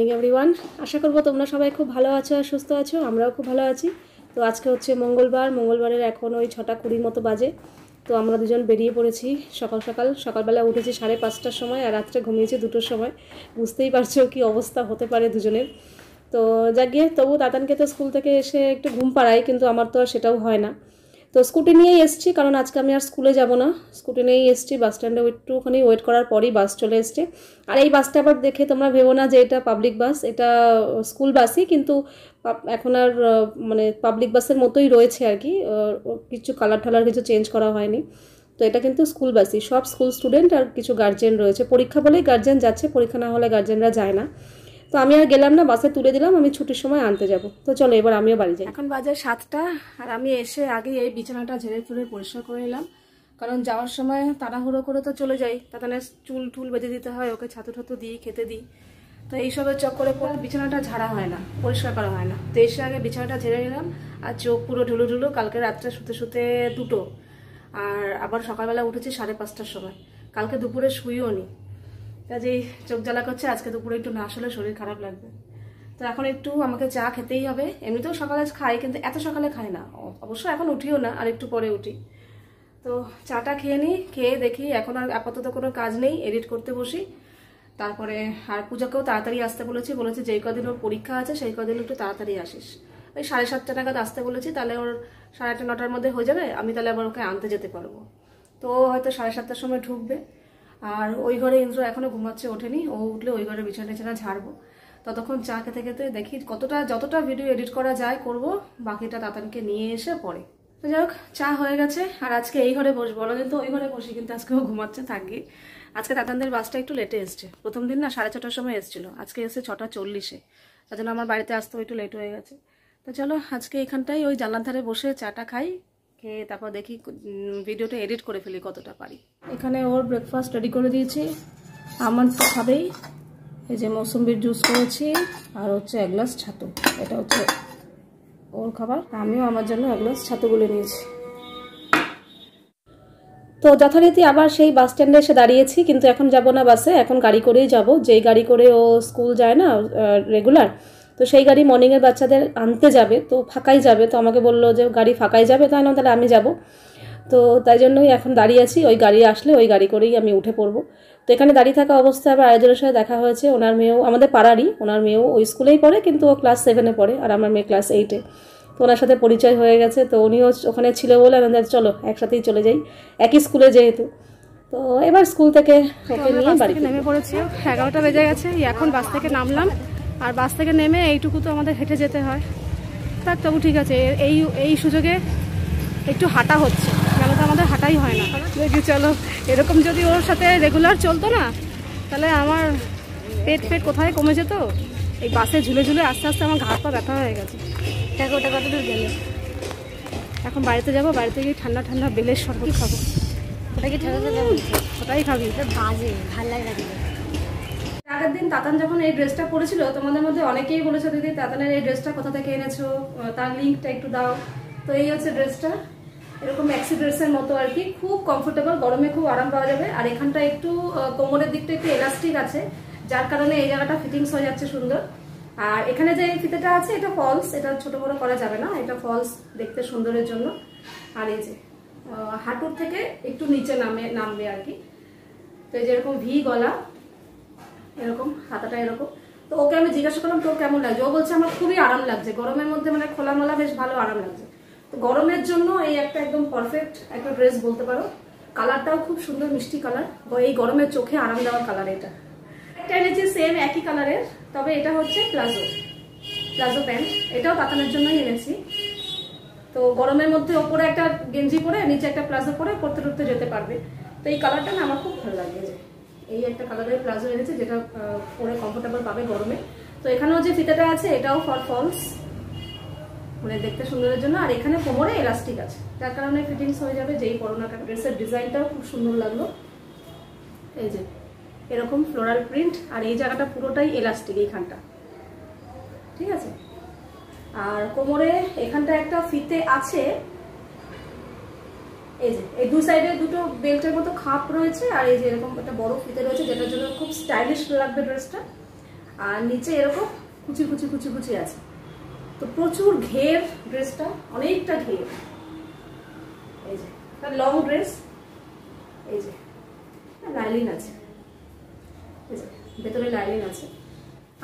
Morning everyone আশা করব তোমরা সবাই খুব ভালো আছো আর সুস্থ আছো, আমরাও খুব ভালো আছি। তো আজকে হচ্ছে মঙ্গলবার, মঙ্গলবারের এখন ওই ছটা কুড়ির মতো বাজে। তো আমরা দুজন বেরিয়ে পড়েছি সকাল সকাল। সকালবেলা উঠেছি সাড়ে পাঁচটার সময় আর রাত্রে ঘুমিয়েছি দুটোর সময়। বুঝতেই পারছ কি অবস্থা হতে পারে দুজনের। তো যাক গিয়ে তবু দাদানকে তো স্কুল থেকে এসে একটু ঘুম পাড়াই, কিন্তু আমার তো আর সেটাও হয় না। তো স্কুটি নিয়েই এসছি, কারণ আজকে আমি আর স্কুলে যাব না। স্কুটি নিয়েই এসছি বাস স্ট্যান্ডে একটুখানি ওয়েট করার পরই বাস চলে এসছে। আর এই বাসটা আবার দেখে তোমরা ভেবো না যে এটা পাবলিক বাস এটা স্কুল বাসই কিন্তু এখন আর মানে পাবলিক বাসের মতোই রয়েছে আর কি। কিছু কালার টালার কিছু চেঞ্জ করা হয়নি। তো এটা কিন্তু স্কুল বাসই সব স্কুল স্টুডেন্ট আর কিছু গার্জেন রয়েছে। পরীক্ষা বলেই গার্জেন যাচ্ছে, পরীক্ষা না হলে গার্জেনরা যায় না। তো আমি আর গেলাম না, বাসে তুলে দিলাম, আমি ছুটির সময় আনতে যাব। তো চলো, এবার আমিও বাড়ি যাই। এখন বাজে সাতটা, আর আমি এসে আগে এই বিছানাটা ঝেড়ে ফুড়ে পরিষ্কার করে নিলাম কারণ যাওয়ার সময় তাড়াহুড়ো করে তো চলে যাই তাতে চুল টুল বেঁধে দিতে হয়, ওকে ছাতু ঠাতু দিই, খেতে দিই। তো এইসবের চক্করে পরে বিছানাটা ঝাড়া হয় না, পরিষ্কার করা হয় না। তো এসে আগে বিছানাটা ঝেড়ে নিলাম, আর চোখ পুরো ঢুলু ঢুলু, কালকে রাত্রে শুতে শুতে দুটো। আর আবার সকালবেলা উঠেছি সাড়ে পাঁচটার সময়। কালকে দুপুরে শুইও নি। কাজেই চোখ জ্বালা করছে, আজকে দুপুরে একটু না আসলে শরীর খারাপ লাগবে। তো এখন একটু আমাকে চা খেতেই হবে। এমনিতেও সকালে খাই, কিন্তু এত সকালে খাই না। অবশ্য এখন উঠিও না, আর একটু পরে উঠি। তো চাটা খেয়ে নিই, খেয়ে দেখি এখন আর আপাতত কোনো কাজ নেই, এডিট করতে বসি। তারপরে আর পূজাকেও তাড়াতাড়ি আসতে বলেছি বলেছি যেই কদিন ওর পরীক্ষা আছে সেই কদিন একটু তাড়াতাড়ি আসিস। ওই সাড়ে সাতটা নাগাদ আসতে বলেছি, তাহলে ওর সাড়ে আটটা, নটার মধ্যে হয়ে যাবে, আমি তাহলে আবার ওকে আনতে যেতে পারব। তো হয়তো সাড়ে সাতটার সময় ঢুকবে। আর ওই ঘরে ইন্দ্র এখনও ঘুমাচ্ছে, ওঠেনি। ও উঠলে ওই ঘরে বিছানা টিছানা ঝাড়বো। ততক্ষণ চা খেতে খেতে দেখি কতটা, যতটা ভিডিও এডিট করা যায় করব, বাকিটা তাতানকে নিয়ে এসে পরে। তো যাই হোক, চা হয়ে গেছে। আর আজকে এই ঘরে বসবো। বলো কিন্তু ওই ঘরে বসি, কিন্তু আজকে ও ঘুমাচ্ছে থাকি আজকে তাতানদের বাসটা একটু লেটে এসছে। প্রথম দিন না সাড়ে ছটার সময় এসেছিল। আজকে এসে ছটা চল্লিশে। তার জন্য আমার বাড়িতে আসতেও একটু লেট হয়ে গেছে। তো চলো, আজকে এখানটাই ওই জানলার ধারে বসে চাটা খাই। খেয়ে তারপর দেখি ভিডিওটা এডিট করে ফেলি কতটা পারি। এখানে ওর ব্রেকফাস্ট রেডি করে দিয়েছি। আমার তো খাবেই। এই যে মৌসুম্বির জুস করেছি, আর হচ্ছে এক গ্লাস ছাতু। এটা হচ্ছে ওর খাবার। আমিও আমার জন্য এক গ্লাস ছাতু গুলে নিয়েছি। তো যথারীতি আবার সেই বাস স্ট্যান্ডে এসে দাঁড়িয়েছি, কিন্তু এখন যাব না বাসে এখন গাড়ি করেই যাব। যেই গাড়ি করে ও স্কুল যায় না রেগুলার তো সেই গাড়ি মর্নিংয়ের বাচ্চাদের আনতে যাবে তো ফাঁকাই যাবে তো আমাকে বলল যে গাড়ি ফাঁকাই যাবে তাই না তাহলে আমি যাব। তো তাই জন্যই এখন দাঁড়িয়ে আছি ওই গাড়ি আসলে ওই গাড়ি করেই আমি উঠে পড়ব। তো এখানে দাঁড়িয়ে থাকা অবস্থায় আবার আয়োজনের সাথে দেখা হয়েছে ওনার মেয়েও আমাদের পাড়ারই ওনার মেয়েও ওই স্কুলেই পড়ে কিন্তু ও ক্লাস সেভেনে পড়ে আর আমার মেয়ে ক্লাস এইটে তো ওনার সাথে পরিচয় হয়ে গেছে তো উনিও ওখানে ছিল বলে আমি বললাম, চলো একসাথেই চলে যাই একই স্কুলে যেহেতু। তো এবার স্কুল থেকে ওকে নিয়ে বাড়ি নেমে পড়েছি এগারোটা বেজে গেছে এখন বাস থেকে নামলাম। আর বাস থেকে নেমে এইটুকু তো আমাদের হেঁটে যেতে হয়। থাক তবু ঠিক আছে এই এই সুযোগে একটু হাঁটা হচ্ছে। কেন তো আমাদের হাঁটাই হয় না। দেখি চলো এরকম যদি ওর সাথে রেগুলার চলতো না তাহলে আমার পেট পেট কোথায় কমে যেত? এই বাসে ঝুলে ঝুলে আস্তে আস্তে আমার ঘাট পা ব্যথা হয়ে গেছে। দেখো ওটা কত দূর গেলে? এখন বাড়িতে যাব বাড়িতে গিয়ে ঠান্ডা ঠান্ডা বেলের শরবত খাব। ওটা কি ঠান্ডা ওটাই খাবি। বাজে ভালো লাগে আগের দিন তাতান যখন এই ড্রেসটা পরেছিল, তোমাদের মধ্যে অনেকেই বলেছ, দিদি, তাতানের এই ড্রেসটা কোথা থেকে এনেছো? তার লিঙ্কটা একটু দাও। তো এই হচ্ছে ড্রেসটা। এরকম ম্যাক্সি ড্রেসের মতো আর কি। খুব কমফোর্টেবল গরমে খুব আরাম পাওয়া যাবে। আর এখানটা একটু কোমরের দিকটা একটু এলাস্টিক আছে, যার কারণে এই জায়গাটা ফিটিংস হয়ে যাচ্ছে সুন্দর। আর এখানে যে ফিতেটা আছে, এটা ফলস এটা ছোট বড় করা যাবে না। এটা ফলস দেখতে সুন্দরের জন্য। আর এই যে হাঁটুর থেকে একটু নিচে নামে, নামবে আর কি। তো এই যে এরকম ভি গলা এরকম, হাতাটা এরকম। তো ওকে আমি জিজ্ঞাসা করলাম, তোর কেমন লাগছে? ও বলছে, আমার খুবই আরাম লাগছে। গরমের মধ্যে মানে খোলামেলা বেশ ভালো আরাম লাগছে। তো গরমের জন্য এই একটা একদম পারফেক্ট একটা ড্রেস বলতে পারো। কালারটাও খুব সুন্দর মিষ্টি কালার। এই গরমের চোখে আরাম দেওয়ার কালার এটা। একটা এনেছি সেম একই কালারের, তবে এটা হচ্ছে প্লাজো। Palazzo pant. এটাও পাতানোর জন্যই এনেছি। তো গরমের মধ্যে ওপরে একটা গেঞ্জি পরে, নিচে একটা প্লাজো পরে পড়তে টরতে যেতে পারবে। তো এই কালারটা না আমার খুব ভালো লাগে। এই একটা কালারের প্লাজো এনেছে যেটা পরে কমফোর্টেবল পাবে গরমে। তো এখানেও যে ফিতাটা আছে, এটাও ফর ফলস মানে দেখতে সুন্দরের জন্য। আর এখানে কোমরে এলাস্টিক আছে। যার কারণে ফিটিংস হয়ে যাবে যেই পরোনাটা ড্রেসের ডিজাইনটাও খুব সুন্দর লাগল। এই যে, এরকম ফ্লোরাল প্রিন্ট আর এই জায়গাটা পুরোটাই এলাস্টিক এইখানটা। ঠিক আছে? আর কোমরে এখানটা একটা ফিতে আছে। এই যে এই দু সাইডে দুটো বেল্টের মতো খাপ রয়েছে আর এই যে এরকম একটা বড় ফিতে রয়েছে যেটার জন্য খুব স্টাইলিশ লাগবে ড্রেসটা আর নিচে এরকম কুচি কুচি কুচি কুচি আছে। তো প্রচুর ঘের ড্রেসটা অনেকটা ঘের। এই যে লং ড্রেস এই যে লাইলিন আছে। এই যে, ভেতরে লাইলিন আছে।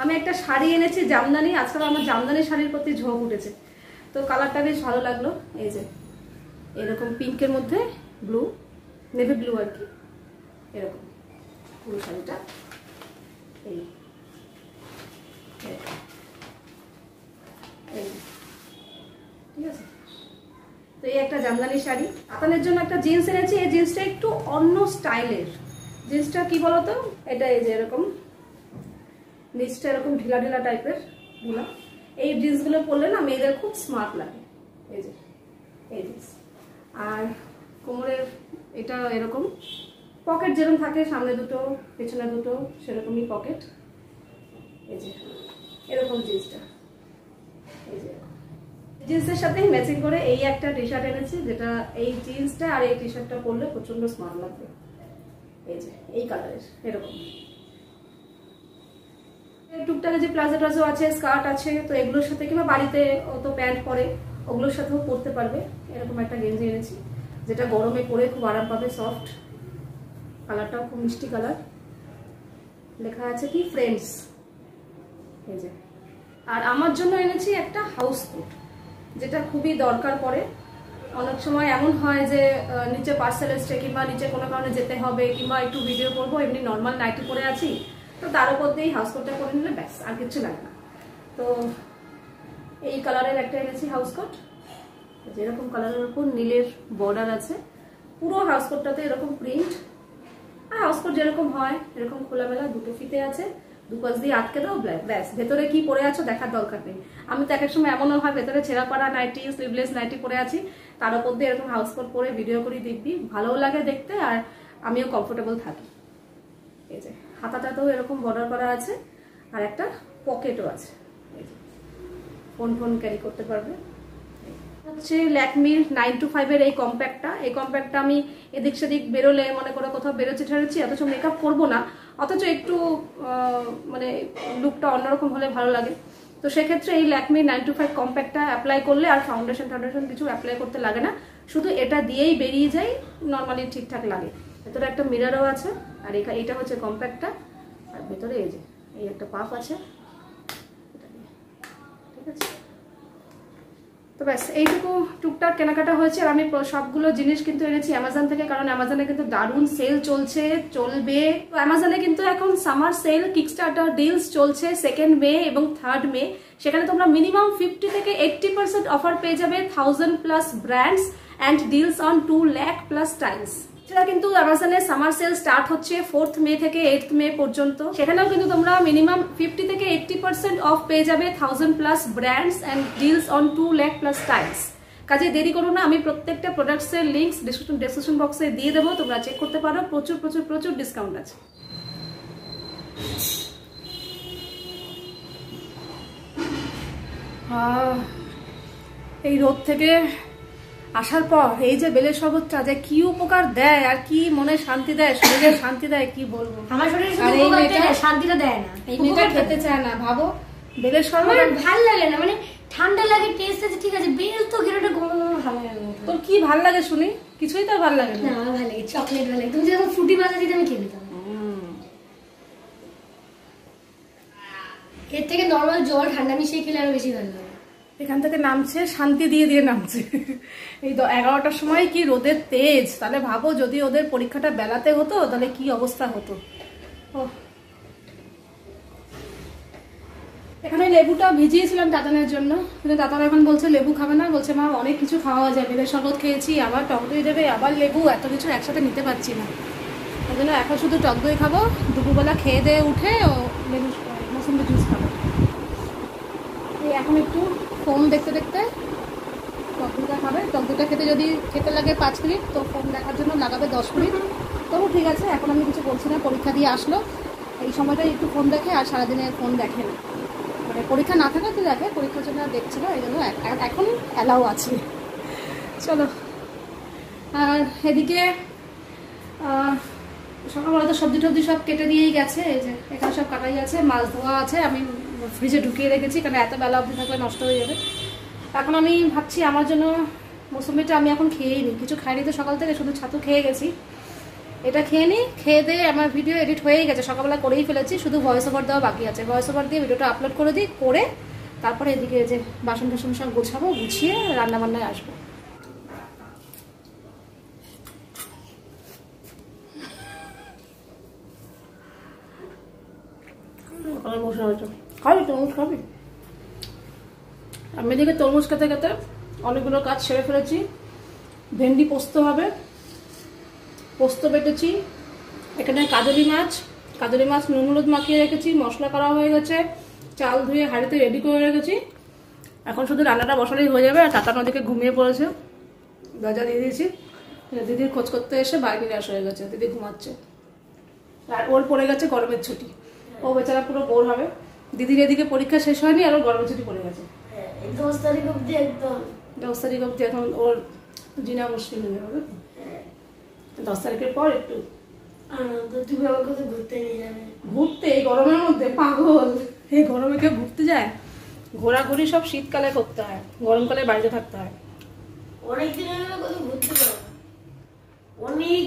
আমি একটা শাড়ি এনেছি জামদানি আজকাল আমার জামদানি শাড়ির প্রতি ঝোঁক উঠেছে। তো কালারটা বেশ ভালো লাগল। এই যে এরকম পিঙ্কের মধ্যে ব্লু নেভি ব্লু আর কি, এরকম। পুরো শাড়িটা এই। ঠিক আছে? তো এই একটা জামদানি শাড়ি। আপনাদের জন্য একটা জিন্স এনেছি। এই জিন্সটা একটু অন্য স্টাইলের জিন্সটা এটা এই যে এরকম, নিচটা এরকম ঢিলা ঢিলা টাইপের এই পরলে না মেয়েদের খুব স্মার্ট লাগে। এই যে, এই জিন্স আর কোমরের এটা এরকম। পকেট যেরকম থাকে, সামনে দুটো, পেছনে দুটো, সেরকমই পকেট। এই যে, এরকম জিন্সটা। জিন্সের সাথে ম্যাচিং করে এই একটা টি শার্ট এনেছি, যেটা এই জিন্সটা আর এই টি শার্টটা পরলে প্রচণ্ড স্মার্ট লাগবে। এই যে, এই কালারের এরকম। টুকটাকে যে প্লাজো টাজো আছে স্কার্ট আছে, তো এগুলোর সাথে কিংবা বাড়িতে তো প্যান্ট পরে। ওগুলোর সাথেও পরতে পারবে। এরকম একটা গেঞ্জি এনেছি, যেটা গরমে পরে খুব আরাম পাবে সফট কালারটাও খুব মিষ্টি কালার লেখা আছে কি? ফ্রেন্ডস এই যে। আর আমার জন্য এনেছি একটা হাউস কোট যেটা খুবই দরকার পড়ে। অনেক সময় এমন হয় যে নিচে পার্সেল এসছে কিংবা নিচে কোনো কারণে যেতে হবে কিংবা একটু ভিডিও করব, এমনি নর্মাল নাইটি পরে আছি। তো তার উপর দিয়েই হাউস কোটটা করে নিলে ব্যাস, আর কিছু লাগে না। তো এই কালারের একটা এনেছি হাউস কোট যেরকম কালারের উপর নীলের বর্ডার আছে। পুরো হাউস কোটটাতে এরকম প্রিন্ট আর হাউস কোট যেরকম হয়, এরকম খোলামেলা দুটো ফিতে আছে। দুপাশ দিয়ে আটকে দাও ব্যাস। ভেতরে কি পরে আছো দেখার দরকার নেই। আমি তো এক এক সময় এমনও হয়, ভেতরে ছেঁড়া পাড়া নাইটি স্লিভলেস নাইটি পরে আছি। তার উপর দিয়ে এরকম হাউস কোট পরে ভিডিও করি, দেখবি। ভালোও লাগে দেখতে আর আমিও কমফোর্টেবল থাকি। এই যে, হাতাটাতেও এরকম বর্ডার করা আছে। আর একটা পকেটও আছে। এই যে। ফোন ফোন ক্যারি করতে পারবে। হচ্ছে ল্যাকমির নাইন টু ফাইভের এই কম্প্যাক্টটা। এই কম্প্যাক্টটা আমি এদিক সেদিক বেরোলে মনে করে কোথাও বেরোচ্ছে, ঠেরোচ্ছি, অথচ মেকআপ করব না। অথচ একটু মানে লুকটা অন্যরকম হলে ভালো লাগে। তো সেক্ষেত্রে এই ল্যাকমি নাইন টু ফাইভ কম্প্যাক্টটা অ্যাপ্লাই করলে আর ফাউন্ডেশন ফাউন্ডেশন কিছু অ্যাপ্লাই করতে লাগে না। শুধু এটা দিয়েই বেরিয়ে যাই নর্মালি ঠিকঠাক লাগে। ভেতরে একটা মিরারও আছে, আর এটা হচ্ছে কম্প্যাক্টটা। আর ভেতরে এই যে, এই একটা পাপ আছে। তো ব্যাস, এইটুকু টুকটাক কেনাকাটা হয়েছে আর আমি সবগুলো জিনিস কিন্তু এনেছি অ্যামাজন থেকে, কারণ অ্যামাজনে কিন্তু দারুণ সেল চলছে, চলবে। তো অ্যামাজনে কিন্তু এখন summer sale kick kickstarter deals চলছে সেকেন্ড মে এবং থার্ড মে সেখানে তোমরা মিনিমাম ফিফটি থেকে এইট্টি পার্সেন্ট অফার পেয়ে যাবে thousand plus brands and deals on two lakh plus times সেটা কিন্তু অ্যামাজনে সামার সেল স্টার্ট হচ্ছে ফোর্থ মে থেকে এইথ মে পর্যন্ত। সেখানেও কিন্তু তোমরা মিনিমাম ফিফটি থেকে এইটটি পার্সেন্ট অফ পেয়ে যাবে thousand plus brands and deals on two lakh plus times কাজে দেরি করো না, আমি প্রত্যেকটা প্রোডাক্টসের লিঙ্কস ডেসক্রিপশন বক্সে দিয়ে দেবো, তোমরা চেক করতে পারো, প্রচুর প্রচুর প্রচুর ডিসকাউন্ট আছে। এই রোদ থেকে আসার পর এই যে বেলের শরবতটা যে কি উপকার দেয় আর কি মনে শান্তি দেয় শরীরে শান্তি দেয় কি বলব? আমার শরীরে শুধু এই উপকারটা শান্তিটা দেয় না। এই মেয়েটা খেতে চায় না ভাবো। বেলের শরবত ভালো লাগে না মানে ঠান্ডা লাগে টেস্ট আছে ঠিক আছে বেল তো ঘিরোটা গরম গরম ভালো লাগে তোর কি ভালো লাগে শুনি? কিছুই তো ভালো লাগে না। না আমার ভালো লাগে চকলেট ভালো লাগে। তুমি যখন ফ্রুটি বাজা দিতে আমি খেয়ে নিতাম। এর থেকে নর্মাল জল ঠান্ডা মিশিয়ে খেলে আরও বেশি ভালো লাগে। এখান থেকে নামছে, শান্তি দিয়ে দিয়ে নামছে। এই তো এগারোটার সময় কি রোদের তেজ? তাহলে ভাবো যদি ওদের পরীক্ষাটা বেলাতে হতো, তাহলে কি অবস্থা হতো? ওহ। এখানে লেবুটা ভিজিয়েছিলাম দাদানের জন্য। কিন্তু দাদারা এখন বলছে, লেবু খাবে না। বলছে, মা, অনেক কিছু খাওয়া যায় বেলের শরবত খেয়েছি, আবার টক দই দেবে, আবার লেবু, এত কিছু একসাথে নিতে পারছি না। ওই জন্য এখন শুধু টক দই খাব, দুপুরবেলা খেয়ে দিয়ে উঠে ও লেবু, মৌসুমি জুস খাব। এখন একটু ফোন দেখতে দেখতে টক দইটা খাবে। টক দইটা খেতে যদি খেতে লাগে পাঁচ মিনিট, তো ফোন দেখার জন্য লাগাবে দশ মিনিট। তবু ঠিক আছে, এখন আমি কিছু বলছি না, পরীক্ষা দিয়ে আসলো। এই সময়টা একটু ফোন দেখে আর সারাদিনে ফোন দেখে না। মানে পরীক্ষা না থাকা তো দেখে? পরীক্ষার জন্য দেখছে না, এই জন্য এখন অ্যালাউ আছে। চলো। আর এদিকে সকালবেলা তো সবজি টবজি সব কেটে দিয়েই গেছে, এই যে এখানে সব কাটাই আছে, মাছ ধোয়া আছে, আমি ফ্রিজে ঢুকিয়ে রেখেছি, কারণ এত বেলা অবধি থাকলে নষ্ট হয়ে যাবে। এখন আমি ভাবছি আমার জন্য মৌসুমিটা আমি এখন খেয়েই নিই। কিছু খাইনি তো সকাল থেকে, শুধু ছাতু খেয়ে গেছি। এটা খেয়ে নিই, খেয়ে দিয়ে আমার ভিডিও এডিট হয়েই গেছে, সকালবেলা করেই ফেলেছি, শুধু ভয়েস ওভার দেওয়া বাকি আছে। ভয়েস ওভার দিয়ে ভিডিওটা আপলোড করে দিই, করে তারপরে এদিকে যে বাসন টাসন সব গোছাবো, গুছিয়ে রান্নাবান্নায় আসব। আছো। খাবি, তরমুজ খাবি? আমি এদিকে তরমুজ খেতে খেতে অনেকগুলো কাজ সেরে ফেলেছি। ভেন্ডি পোস্ত হবে, পোস্ত বেটেছি। এখানে কাজলি মাছ কাজলি মাছ নুন হলুদ মাখিয়ে রেখেছি, মশলা করা হয়ে গেছে। চাল ধুয়ে হাঁড়িতে রেডি করে রেখেছি। এখন শুধু রান্নাটা বসালেই হয়ে যাবে, আর টাটা নদীকে ঘুমিয়ে পড়েছে। দরজা দিয়ে দিয়েছি। দিদির খোঁজ করতে এসে বাইরে আসা হয়ে গেছে, দিদি ঘুমাচ্ছে। আর ওর পড়ে গেছে গরমের ছুটি। ও বেচারা পুরো বোর হবে। দিদির এদিকে পরীক্ষা শেষ হয়নি আর ওর গরম ছুটি পড়ে গেছে। হ্যাঁ, দশ তারিখ অব্দি একদম। দশ তারিখ অব্দি এখন ওর জিনা মুশকিল হয়ে যাবে। দশ তারিখের পর একটু তুমি আমার কাছে ঘুরতে নিয়ে যাবে। ঘুরতে এই গরমের মধ্যে পাগল। এই গরমে কেউ ঘুরতে যায়? ঘোরাঘুরি সব শীতকালে করতে হয় গরমকালে বাড়িতে থাকতে হয়। অনেকদিন হলো না কোথাও ঘুরতে যাব অনেক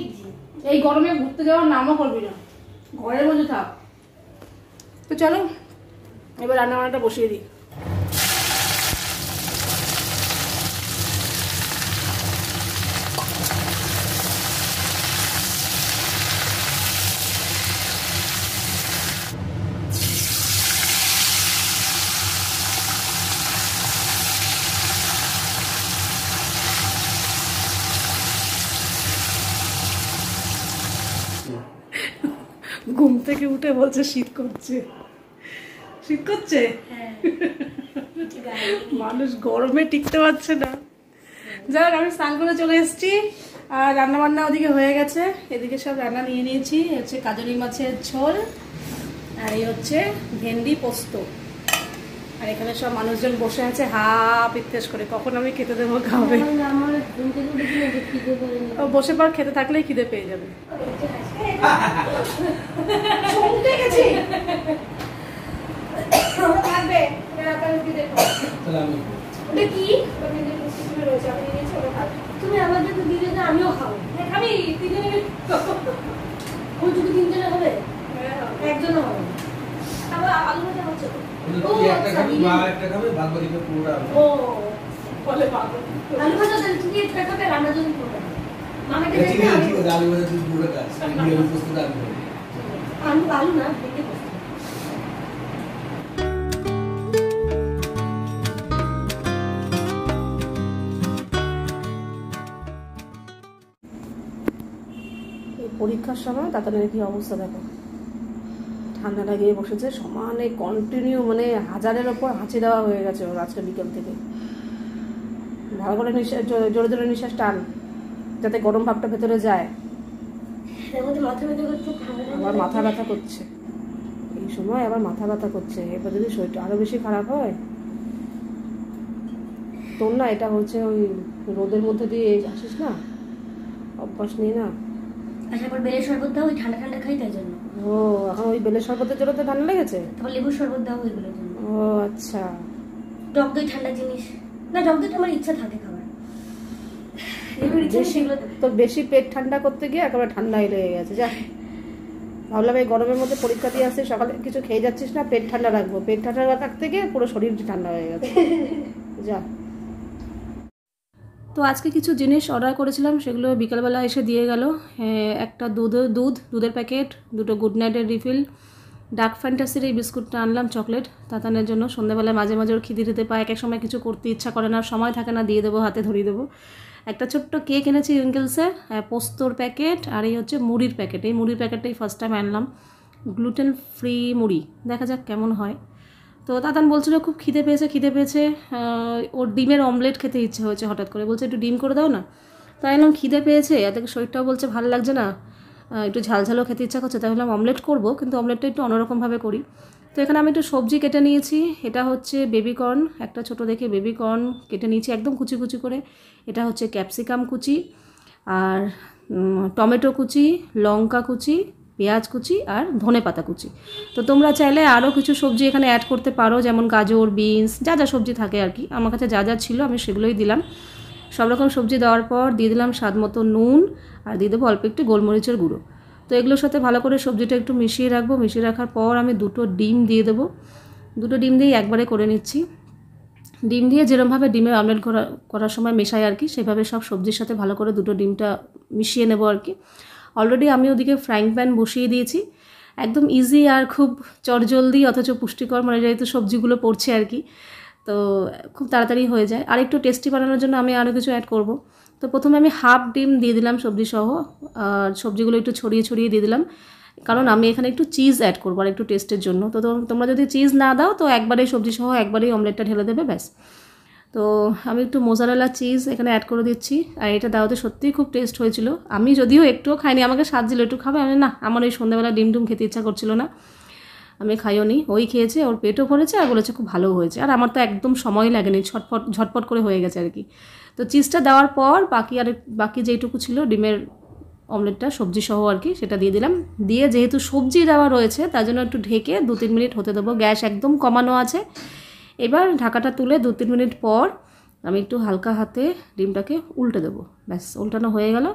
এই গরমে ঘুরতে যাওয়ার নামও করবি না। ঘরের মধ্যে থাক। তো চলো এবার রান্না বান্নাটা বসিয়ে দিই। ঘুম থেকে উঠে বলছে শীত করছে। শীত করছে? হ্যাঁ। ঠিক মানুষ গরমে টিকতে পারছে না। যাক আমি স্নান করে চলে এসেছি। আর রান্না বান্না ওদিকে হয়ে গেছে। এদিকে সব রান্না নিয়ে নিয়েছি। হচ্ছে কাজলি মাছের ঝোল। আর এই হচ্ছে ভেন্ডি পোস্ত। আর এখানে সব মানুষজন বসে আছে হা পিত্তেস করে। কখন আমি খেতে দেবো খাবে? বসে পর খেতে থাকলেই খিদে পেয়ে যাবে। ওটা কি? তুমি আমার জন্য দিলে যে আমিও খাব। খাবি তিনজনে ওই তিনজনে হবে? হ্যাঁ। একজনও হবে আবার আলু ভাজা হচ্ছে ও, একটা আচ্ছা, খাবি মা একটা খাবে বাদ বাকিটা পুরোটা আমি। ও বলে পাগল। আলু ভাজা তুমি একটা খাবে রান্নার জন্য করবে মামাকে দেখে আছে আমি ঠিক আছে আলু ভাজা তুই পুরোটা কাজ বিরিয়ানি প্রস্তুত আমি আলু আলু না পরীক্ষার সময় তাদের কি অবস্থা দেখো। ঠান্ডা লাগিয়ে বসেছে সমানে কন্টিনিউ মানে হাজারের ওপর হাঁচি দেওয়া হয়ে গেছে ওর আজকে বিকেল থেকে। ভালো করে নিঃশ্বাস জোরে জোরে নিঃশ্বাস টান যাতে গরম ভাবটা ভেতরে যায়। ঠান্ডা আবার মাথা ব্যথা করছে। এই সময় আবার মাথা ব্যথা করছে। এবার যদি শরীরটা আরও বেশি খারাপ হয় তোর না এটা হচ্ছে ওই রোদের মধ্যে দিয়ে আসিস না? অভ্যাস নেই না? আচ্ছা পর বেলের শরবত দাও ওই ঠান্ডা ঠান্ডা খাই তাই জন্য। ও এখন ওই বেলের শরবতের জন্য তো ঠান্ডা লেগেছে? তারপর লেবুর শরবত দাও ওইগুলোর জন্য। ও আচ্ছা। টক দই ঠান্ডা জিনিস। না টক দইটা আমার ইচ্ছা থাকে খাবার। তোর বেশি পেট ঠান্ডা করতে গিয়ে একেবারে ঠান্ডাই লেগে গেছে। যা ভাবলাম এই গরমের মধ্যে পরীক্ষা দিয়ে আসছিস সকালে কিছু খেয়ে যাচ্ছিস না পেট ঠান্ডা রাখব। পেট ঠান্ডা রাখতে গিয়ে পুরো শরীর ঠান্ডা হয়ে গেছে। যা। তো আজকে কিছু জিনিস অর্ডার করেছিলাম, সেগুলো বিকালবেলা এসে দিয়ে গেল। একটা দুধ দুধ, দুধের প্যাকেট দুটো গুড নাইটের রিফিল ডার্ক ফ্যান্টাসির এই বিস্কুটটা আনলাম চকলেট তাতানের জন্য। সন্ধ্যাবেলায় মাঝে মাঝে ওর খিদে দিতে পায়, এক এক সময় কিছু করতে ইচ্ছা করে না সময় থাকে না, দিয়ে দেবো, হাতে ধরিয়ে দেবো। একটা ছোট্ট কেক এনেছি উইঙ্কেলসের পোস্তর প্যাকেট আর এই হচ্ছে মুড়ির প্যাকেট এই মুড়ির প্যাকেটটাই ফার্স্ট টাইম আনলাম। গ্লুটেন ফ্রি মুড়ি। দেখা যাক কেমন হয়। তো দাদান বলছিল, খুব খিদে পেয়েছে খিদে পেয়েছে ওর ডিমের অমলেট খেতে ইচ্ছে হয়েছে হঠাৎ করে। বলছে, একটু ডিম করে দাও না? তাই এলাম, খিদে পেয়েছে। এতে শরীরটাও বলছে, ভালো লাগছে না একটু ঝাল ঝালও খেতে ইচ্ছা করছে তাই ভাবলাম অমলেট করব। কিন্তু অমলেটটা একটু অন্যরকমভাবে করি। তো এখানে আমি একটু সবজি কেটে নিয়েছি। এটা হচ্ছে বেবিকর্ন, একটা ছোট দেখে বেবি কর্ন কেটে নিয়েছি একদম কুচি কুচি করে। এটা হচ্ছে ক্যাপসিকাম কুচি আর টমেটো কুচি, লঙ্কা কুচি পেঁয়াজ কুচি আর ধনে পাতা কুচি। তো তোমরা চাইলে আরও কিছু সবজি এখানে অ্যাড করতে পারো, যেমন গাজর বিনস যা যা সবজি থাকে আর কি। আমার কাছে যা যা ছিল আমি সেগুলোই দিলাম। সব রকম সবজি দেওয়ার পর দিয়ে দিলাম স্বাদ মতো নুন আর দিয়ে দেবো অল্প একটু গোলমরিচের গুঁড়ো। তো এগুলোর সাথে ভালো করে সবজিটা একটু মিশিয়ে রাখব। মিশিয়ে রাখার পর আমি দুটো ডিম দিয়ে দেবো। দুটো ডিম দিয়ে একবারে করে নিচ্ছি। ডিম দিয়ে যেরমভাবে ডিমের অমলেট করা, করার সময় মেশাই আর কি, সেভাবে সব সবজির সাথে ভালো করে দুটো ডিমটা মিশিয়ে নেব আর কি। অলরেডি আমি ওদিকে ফ্রাইং প্যান বসিয়ে দিয়েছি। একদম ইজি আর খুব চটজলদি, অথচ পুষ্টিকর মানে যেহেতু সবজিগুলো পড়ছে আর কি। তো খুব তাড়াতাড়ি হয়ে যায়। আর একটু টেস্টি বানানোর জন্য আমি আরও কিছু অ্যাড করব। তো প্রথমে আমি হাফ ডিম দিয়ে দিলাম সবজি সহ আর সবজিগুলো একটু ছড়িয়ে ছড়িয়ে দিয়ে দিলাম। কারণ আমি এখানে একটু চিজ অ্যাড করব আর একটু টেস্টের জন্য। তো তোম- তোমরা যদি চিজ না দাও, তো একবারেই সবজি সহ একবারেই অমলেটটা ঢেলে দেবে, ব্যাস। তো আমি একটু মোজারেলা চিজ এখানে অ্যাড করে দিচ্ছি। আর এটা দাওয়াতে সত্যিই খুব টেস্ট হয়েছিল। আমি যদিও একটুও খাইনি, আমাকে স্বাদ দিল একটু খাবে? আমি না, আমার ওই সন্ধ্যাবেলা ডিম ডুম খেতে ইচ্ছা করছিল না। আমি খাইও নি। ওই খেয়েছে, ওর পেটও ভরেছে আর বলেছে খুব ভালো হয়েছে। আর আমার তো একদম সময় লাগেনি ছটফট ঝটপট করে হয়ে গেছে আর কি। তো চিজটা দেওয়ার পর বাকি আর বাকি যেইটুকু ছিল, ডিমের অমলেটটা সবজি সহ আর কি, সেটা দিয়ে দিলাম। দিয়ে যেহেতু সবজি দেওয়া রয়েছে, তার জন্য একটু ঢেকে দু তিন মিনিট হতে দেবো। গ্যাস একদম কমানো আছে। এবার ঢাকাটা তুলে দু তিন মিনিট পর আমি একটু হালকা হাতে ডিমটাকে উল্টে দেবো। ব্যাস উল্টানো হয়ে গেল।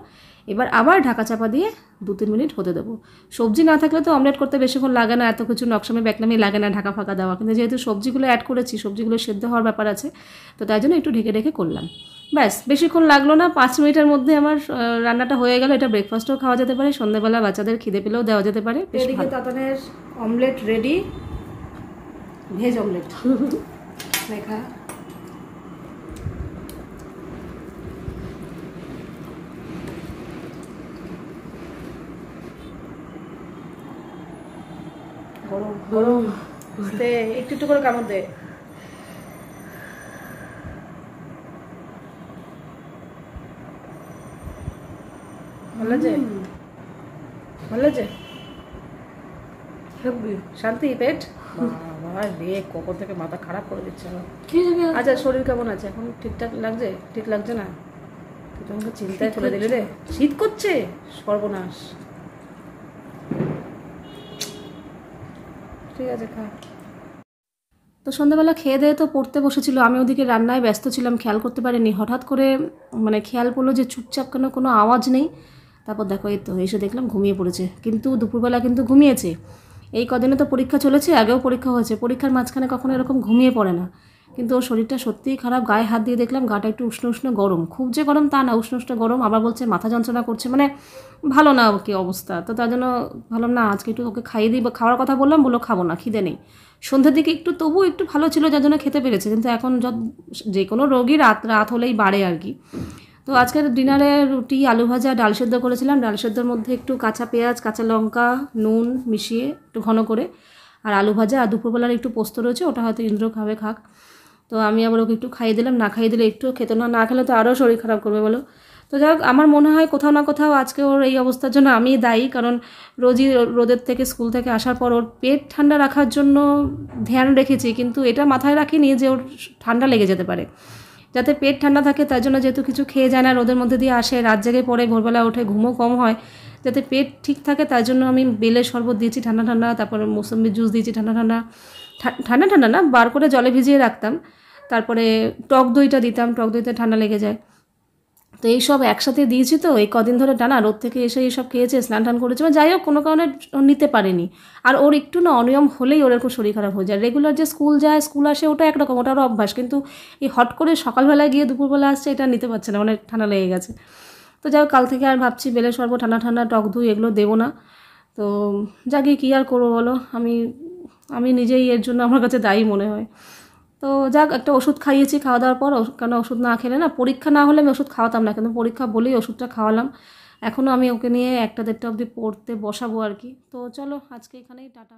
এবার আবার ঢাকা চাপা দিয়ে দু তিন মিনিট হতে দেবো। সবজি না থাকলে তো অমলেট করতে বেশিক্ষণ লাগে না এত কিছু নকশামে ব্যাকনামি লাগে না ঢাকা ফাঁকা দেওয়া। কিন্তু যেহেতু সবজিগুলো অ্যাড করেছি সবজিগুলো সেদ্ধ হওয়ার ব্যাপার আছে তো তাই জন্য একটু ঢেকে ঢেকে করলাম। ব্যাস বেশিক্ষণ লাগল না পাঁচ মিনিটের মধ্যে আমার রান্নাটা হয়ে গেল। এটা ব্রেকফাস্টও খাওয়া যেতে পারে সন্ধ্যেবেলা বাচ্চাদের খিদে পেলেও দেওয়া যেতে পারে। এদিকে তাতানের অমলেট রেডি ভেজ অমলেট দেখা গরম গরম। দে একটু একটু করে কামড় দে। ভালো আছে ভালো আছে শান্তি পেট। বাবা রে কখন থেকে মাথা খারাপ করে দিচ্ছে আমার। আচ্ছা শরীর কেমন আছে? এখন ঠিকঠাক লাগছে? ঠিক লাগছে না? তুই তো চিন্তায় ফেলে দিলি রে। শীত করছে? সর্বনাশ। ঠিক আছে খা। তো সন্ধ্যাবেলা খেয়ে দিয়ে তো পড়তে বসেছিল। আমি ওদিকে রান্নায় ব্যস্ত ছিলাম খেয়াল করতে পারিনি। হঠাৎ করে মানে খেয়াল পড়ল যে চুপচাপ কেন কোনো আওয়াজ নেই। তারপর দেখো এই তো এসে দেখলাম ঘুমিয়ে পড়েছে। কিন্তু দুপুরবেলা কিন্তু ঘুমিয়েছে। এই কদিনে তো পরীক্ষা চলেছে, আগেও পরীক্ষা হয়েছে। পরীক্ষার মাঝখানে কখনো এরকম ঘুমিয়ে পড়ে না। কিন্তু ওর শরীরটা সত্যিই খারাপ, গায়ে হাত দিয়ে দেখলাম গাটা একটু উষ্ণ উষ্ণ গরম। খুব যে গরম তা না, উষ্ণ উষ্ণ গরম। আবার বলছে, মাথা যন্ত্রণা করছে। মানে ভালো না কি অবস্থা। তো তার জন্য ভাবলাম, না, আজকে একটু ওকে খাইয়ে দিই। খাওয়ার কথা বললাম, বলল, খাব না, খিদে নেই। সন্ধ্যের দিকে একটু তবু একটু ভালো ছিল, যার জন্য খেতে পেরেছে। কিন্তু এখন যত, যে কোনো রোগী রাত রাত হলেই বাড়ে আর কি। তো আজকের ডিনারে রুটি, আলু ভাজা, ডাল সেদ্ধ করেছিলাম। ডাল সেদ্ধর মধ্যে একটু কাঁচা পেঁয়াজ, কাঁচা লঙ্কা, নুন মিশিয়ে একটু ঘন করে, আর আলু ভাজা। আর দুপুরবেলার একটু পোস্ত রয়েছে, ওটা হয়তো ইন্দ্র খাবে, খাক। তো আমি আবার ওকে একটু খাইয়ে দিলাম। না খাইয়ে দিলে একটু খেতে না না খেলে তো আরও শরীর খারাপ করবে বলো। তো যাই আমার মনে হয় কোথাও না কোথাও আজকে ওর এই অবস্থার জন্য আমি দায়ী, কারণ রোজই রোদের থেকে, স্কুল থেকে আসার পর ওর পেট ঠান্ডা রাখার জন্য ধ্যান রেখেছি। কিন্তু এটা মাথায় রাখিনি যে ওর ঠান্ডা লেগে যেতে পারে। যাতে পেট ঠান্ডা থাকে, তার জন্য যেহেতু কিছু খেয়ে যায় না রোদের মধ্যে দিয়ে আসে, রাত জেগে পড়ে, ভোরবেলা ওঠে ঘুমও কম হয়, যাতে পেট ঠিক থাকে, তার জন্য আমি বেলে শরবত দিয়েছি, ঠান্ডা ঠান্ডা, তারপরে মৌসম্বির জুস দিয়েছি, ঠান্ডা ঠান্ডা ঠান্ডা ঠান্ডা না, বার করে জলে ভিজিয়ে রাখতাম, তারপরে টক দইটা দিতাম, টক দইতে ঠান্ডা লেগে যায়। তো এইসব একসাথে দিয়েছি তো, এই কদিন ধরে টানা রোদ থেকে এসে এইসব খেয়েছে, স্নান টান করেছে মানে যাই হোক, কোনো কারণে নিতে পারেনি। আর ওর একটু না অনিয়ম হলেই ওর এরকম শরীর খারাপ হয়ে যায়। রেগুলার যে স্কুল যায়, স্কুল আসে, ওটা একরকম, ওটা ওর অভ্যাস। কিন্তু এই হট করে সকালবেলা গিয়ে দুপুরবেলা আসছে, এটা নিতে পারছে না মানে ঠান্ডা লেগে গেছে। তো যাই হোক, কাল থেকে আর ভাবছি বেলে সর্ব ঠান্ডা ঠান্ডা টক দই এগুলো দেবো না। তো যাকে কী আর করব বলো? আমি আমি নিজেই এর জন্য আমার কাছে দায়ী মনে হয়। তো যাক, একটা ওষুধ খাইয়েছি, খাওয়া দাওয়ার পর কেন ওষুধ না খেলে না? পরীক্ষা না হলে আমি ওষুধ খাওয়াতাম না, কিন্তু পরীক্ষা বলেই ওষুধটা খাওয়ালাম। এখনও আমি ওকে নিয়ে একটা দেড়টা অবধি পড়তে বসাবো আর কি। তো চলো, আজকে এখানেই, টাটা।